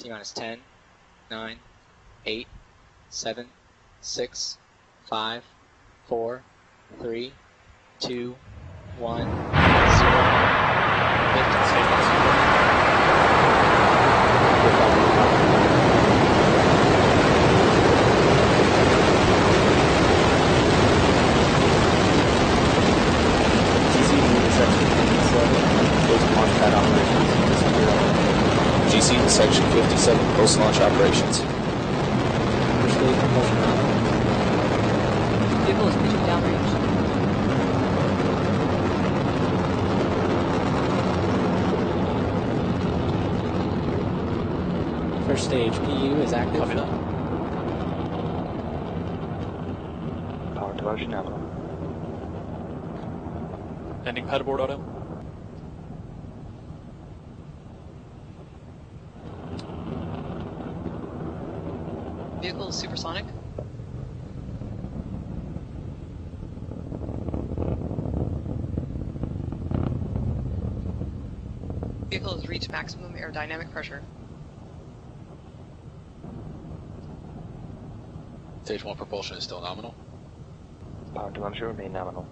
T minus 10, 9, 8, 7, 6, 5, 4, 3, 2, 1, 0. GC to section 57, post-launch pad operations. GC to Section 57, post-launch operations. First stage propulsion nominal. Vehicle is reaching downrange. First stage PU is active. Copy that. Power to motion nominal. Ending pad aboard auto. Vehicle is supersonic. Vehicle has reached maximum aerodynamic pressure. Stage 1 propulsion is still nominal. Power telemetry remain nominal.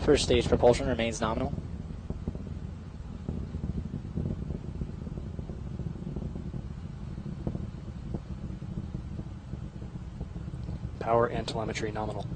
First stage propulsion remains nominal. Power and telemetry nominal.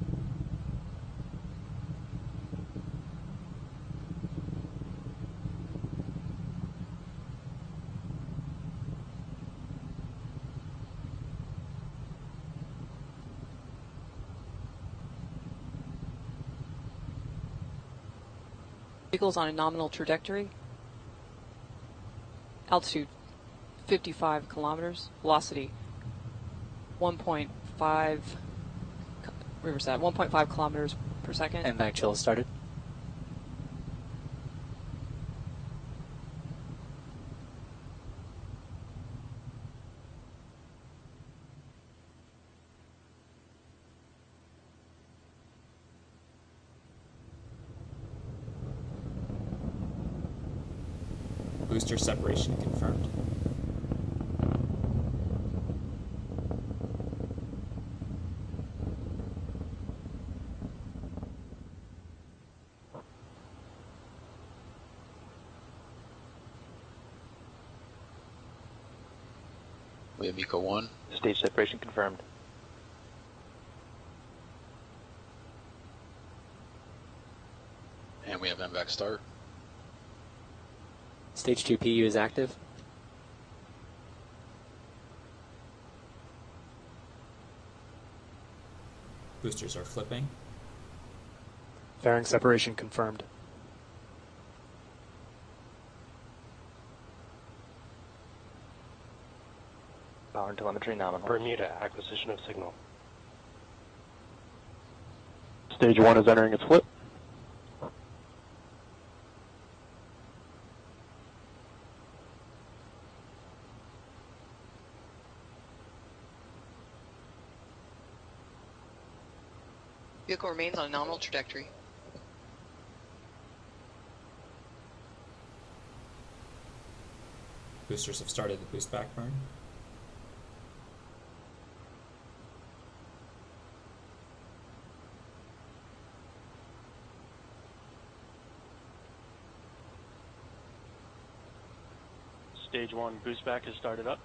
Vehicle is on a nominal trajectory. Altitude 55 kilometers. Velocity 1.5. Where was that? 1.5 kilometers per second. MVAC chill has started. Booster separation confirmed. We have Eco 1. Stage separation confirmed. And we have MVAC start. Stage 2 PU is active. Boosters are flipping. Fairing separation confirmed. Power and telemetry nominal. Bermuda acquisition of signal. Stage one is entering its flip. Vehicle remains on a nominal trajectory. Boosters have started the boost back burn. Stage one boost back has started up.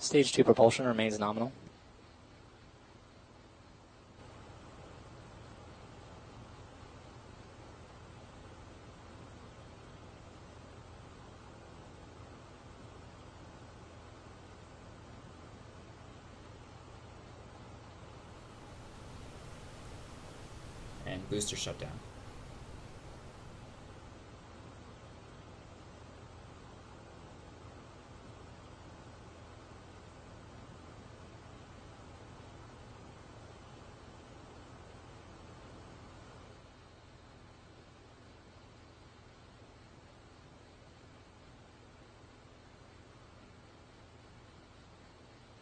Stage 2 propulsion remains nominal. And booster shutdown.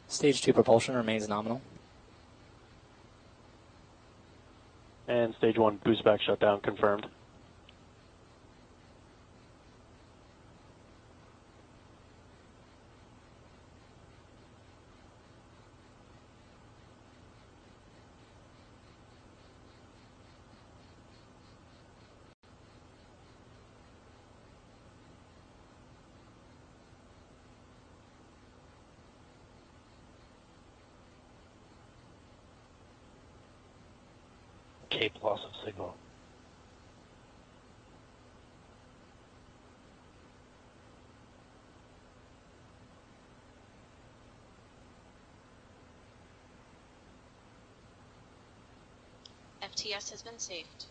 Stage 2 propulsion remains nominal. And stage one boost back shutdown confirmed. Cape loss of signal. FTS has been safed.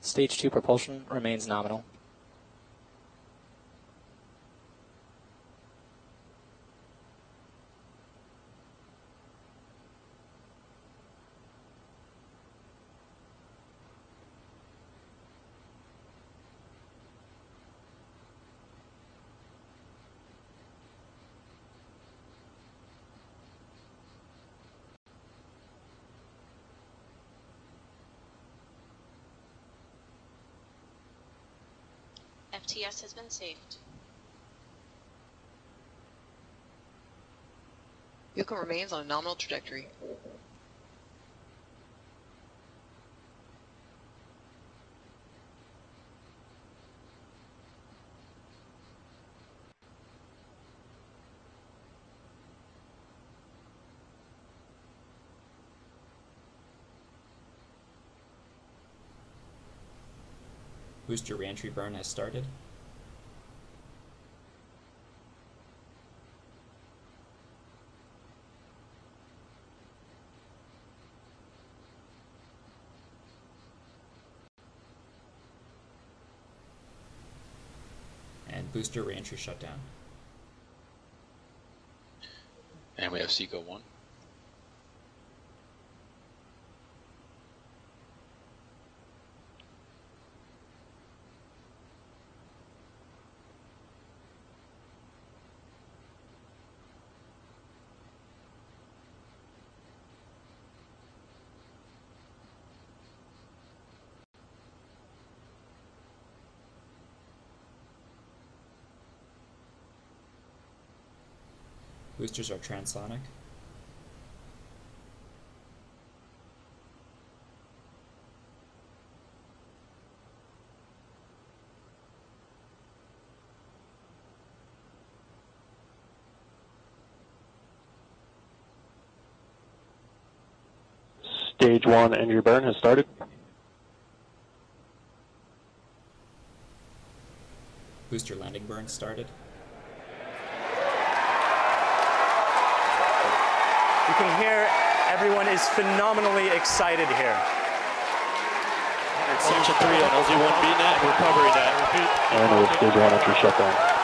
Stage 2 propulsion remains nominal. FTS has been safed. Vehicle remains on a nominal trajectory. Booster reentry burn has started. And booster reentry shutdown. And we have Seco 1. Boosters are transonic. Stage one entry burn has started. Booster landing burn started. You can hear everyone is phenomenally excited here. Section 3 on LZ1 BNet, recovery net. Repeat. And we have stage one entry shutdown.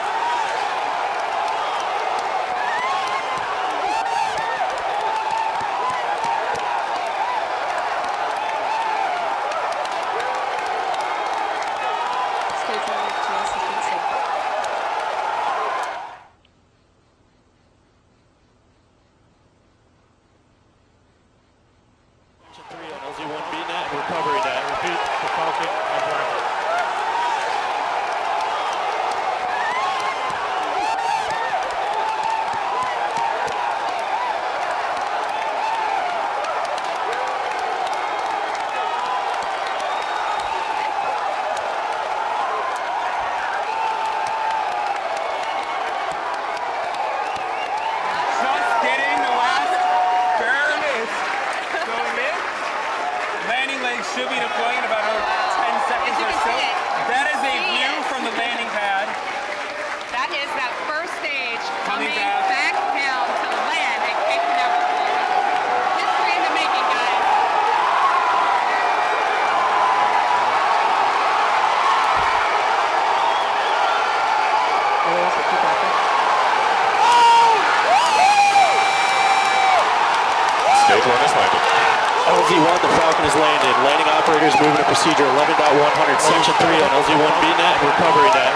landed. Landing operators moving to procedure 11.100, section 3 on LZ1B net, recovery net.